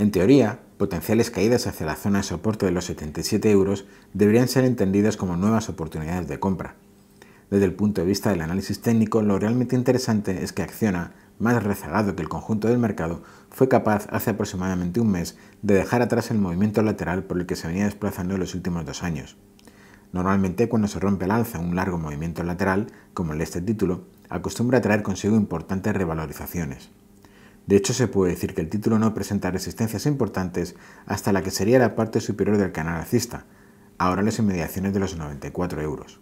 En teoría, potenciales caídas hacia la zona de soporte de los 77 euros deberían ser entendidas como nuevas oportunidades de compra. Desde el punto de vista del análisis técnico, lo realmente interesante es que Acciona, más rezagado que el conjunto del mercado, fue capaz hace aproximadamente un mes de dejar atrás el movimiento lateral por el que se venía desplazando en los últimos dos años. Normalmente cuando se rompe al alza un largo movimiento lateral, como el de este título, acostumbra a traer consigo importantes revalorizaciones. De hecho, se puede decir que el título no presenta resistencias importantes hasta la que sería la parte superior del canal alcista, ahora las inmediaciones de los 94 euros.